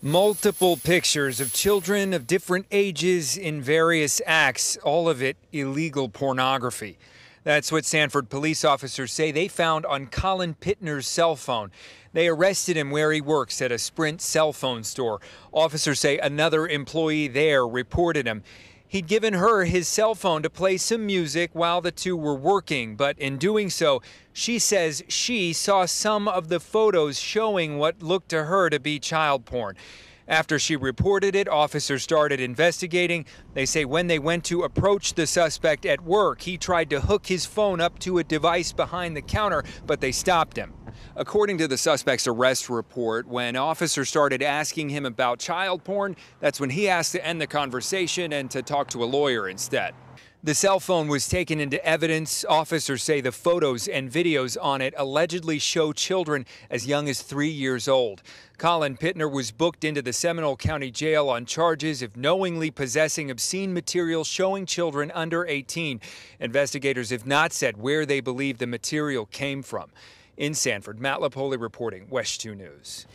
Multiple pictures of children of different ages in various acts, all of it illegal pornography. That's what Sanford police officers say they found on Colin Pittner's cell phone. They arrested him where he works at a Sprint cell phone store. Officers say another employee there reported him. He'd given her his cell phone to play some music while the two were working, but in doing so, she says she saw some of the photos showing what looked to her to be child porn. After she reported it, officers started investigating. They say when they went to approach the suspect at work, he tried to hook his phone up to a device behind the counter, but they stopped him. According to the suspect's arrest report, when officers started asking him about child porn, that's when he asked to end the conversation and to talk to a lawyer instead. The cell phone was taken into evidence. Officers say the photos and videos on it allegedly show children as young as three years old. Colin Pittner was booked into the Seminole County Jail on charges of knowingly possessing obscene material showing children under 18. Investigators have not said where they believe the material came from. In Sanford, Matt Lupoli reporting, WESH 2 News.